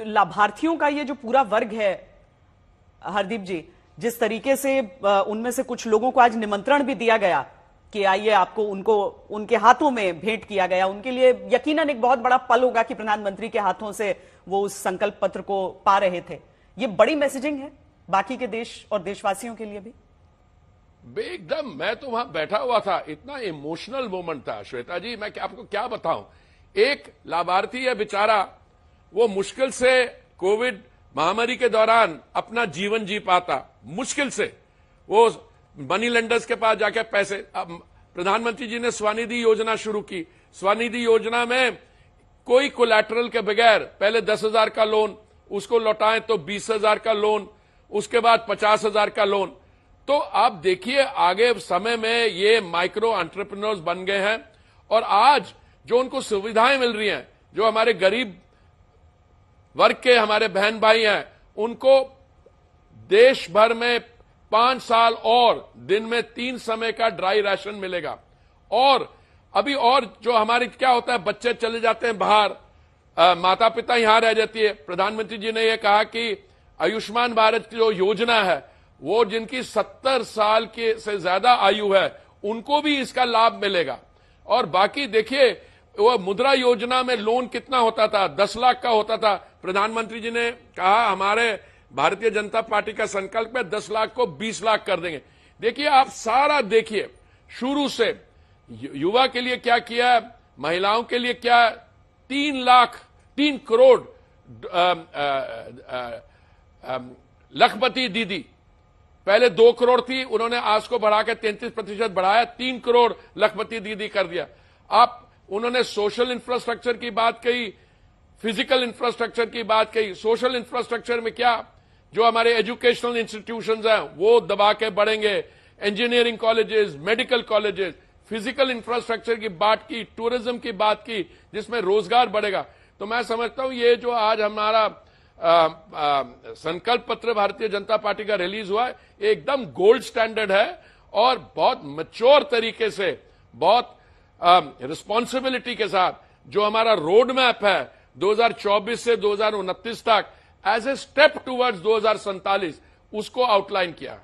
लाभार्थियों का ये जो पूरा वर्ग है, हरदीप जी, जिस तरीके से उनमें से कुछ लोगों को आज निमंत्रण भी दिया गया कि आइए आपको उनको, उनके हाथों में भेंट किया गया। उनके लिए यकीनन एक बहुत बड़ा पल होगा कि प्रधानमंत्री के हाथों से वो उस संकल्प पत्र को पा रहे थे। ये बड़ी मैसेजिंग है, बाकी के देश और देशवासियों के लिए भी। एकदम मैं तो वहाँ बैठा हुआ था, इतना इमोशनल मोमेंट था। श्वेता जी, मैं क्या- आपको क्या बताऊँ? एक लाभार्थी है बेचारा वो मुश्किल से कोविड महामारी के दौरान अपना जीवन जी पाता। मुश्किल से। वो मनी लेंडर्स के पास जाके पैसे प्रधानमंत्री जी ने स्वनिधि योजना शुरू की। स्वनिधि योजना में कोई कोलैटरल के बगैर पहले दस हज़ार का लोन उसको लौटाएँ तो बीस हज़ार का लोन उसके बाद पचास हज़ार का लोन तो आप देखिए, आगे समय में ये माइक्रो एंटरप्रेन्योर्स बन गए हैं और आज जो उनको सुविधाएँ मिल रही हैं, जो हमारे गरीब वर्ग के हमारे बहन भाई हैं, उनको देश भर में पाँच साल और दिन में तीन समय का ड्राई राशन मिलेगा। और अभी और जो हमारे क्या होता है, बच्चे चले जाते हैं बाहर माता पिता यहाँ रह जाती है। प्रधानमंत्री जी ने यह कहा कि आयुष्मान भारत की जो योजना है, वो जिनकी सत्तर साल के से ज़्यादा आयु है, उनको भी इसका लाभ मिलेगा। और बाकी देखिए, वो मुद्रा योजना में लोन कितना होता था? दस लाख का होता था। प्रधानमंत्री जी ने कहा, हमारे भारतीय जनता पार्टी का संकल्प है, दस लाख को बीस लाख कर देंगे। देखिए, आप सारा देखिए, शुरू से युवा के लिए क्या किया, महिलाओं के लिए क्या, तीन लाख, तीन करोड़ लखपति दीदी। पहले दो करोड़ थी, उन्होंने आज को बढ़ा के तैंतीस प्रतिशत बढ़ाया, तीन करोड़ लखपति दीदी कर दिया। आप, उन्होंने सोशल इंफ्रास्ट्रक्चर की बात कही फ़िज़िकल इंफ्रास्ट्रक्चर की बात कही, सोशल इंफ्रास्ट्रक्चर में क्या? जो हमारे एजुकेशनल इंस्टीट्यूशंस हैं, वो दबा के बढ़ेंगे। Engineering colleges, medical colleges, physical infrastructure की बात की, टूरिज़्म की बात की, जिसमें रोज़गार बढ़ेगा। तो मैं समझता हूँ, ये जो आज हमारा संकल्प पत्र भारतीय जनता पार्टी का रिलीज़ हुआ है एकदम गोल्ड स्टैंडर्ड है और बहुत मच्योर तरीके से, बहुत रिस्पॉन्सिबिलिटी के साथ जो हमारा रोड मैप है 2024 से 2029 तक एज ए स्टेप टूवर्ड्स दो उसको आउटलाइन किया।